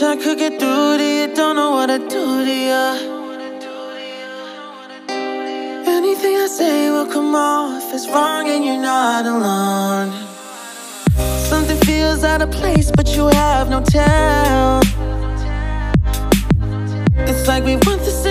Wish I could get through to you, don't know what to do to you. Anything I say will come off as wrong, and you're not alone. Something feels out of place, but you have no tell. It's like we want the same.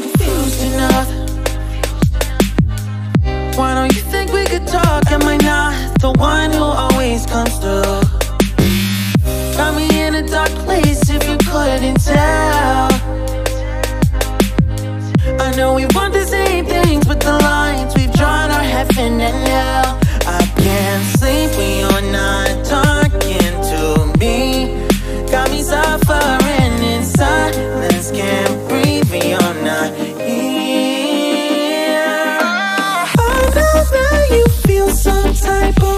Confused enough. Why don't you think we could talk? Am I not? ear. I know that you feel some type of